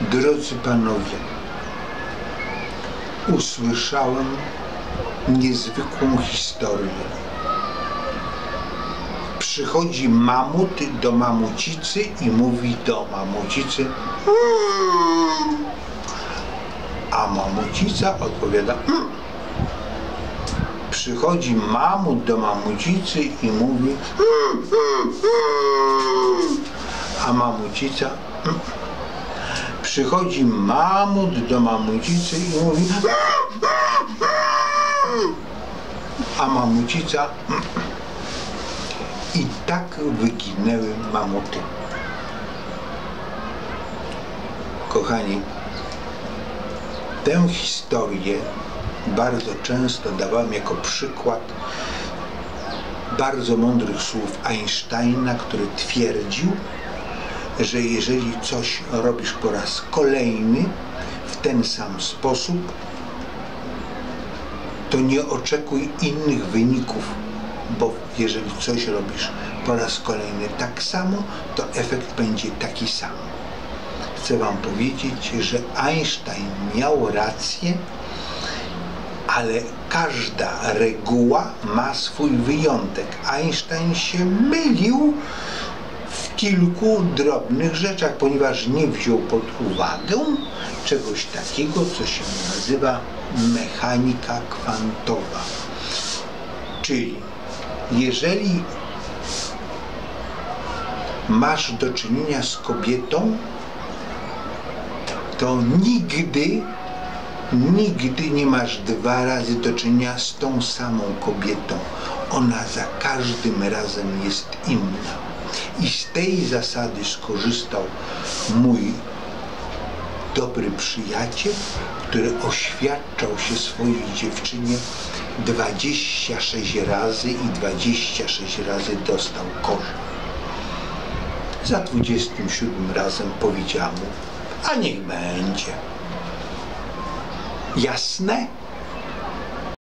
Drodzy panowie, usłyszałem niezwykłą historię. Przychodzi mamut do mamucicy i mówi do mamucicy "Mm". a mamucica odpowiada "Mm". Przychodzi mamut do mamucicy i mówi "Mm, mm, mm". a mamucica. Przychodzi mamut do mamucicy i mówi a mamucica i tak wyginęły mamuty. Kochani, tę historię bardzo często dawałem jako przykład bardzo mądrych słów Einsteina, który twierdził, że jeżeli coś robisz po raz kolejny w ten sam sposób, to nie oczekuj innych wyników, bo jeżeli coś robisz po raz kolejny tak samo, to efekt będzie taki sam. Chcę Wam powiedzieć, że Einstein miał rację, ale każda reguła ma swój wyjątek. Einstein się mylił kilku drobnych rzeczach, ponieważ nie wziął pod uwagę czegoś takiego, co się nazywa mechanika kwantowa. Czyli jeżeli masz do czynienia z kobietą, to nigdy, nigdy nie masz dwa razy do czynienia z tą samą kobietą. Ona za każdym razem jest inna. I z tej zasady skorzystał mój dobry przyjaciel, który oświadczał się swojej dziewczynie 26 razy i 26 razy dostał kosz. Za 27 razem powiedział mu, a niech będzie. Jasne?